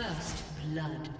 First blood.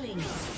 Killing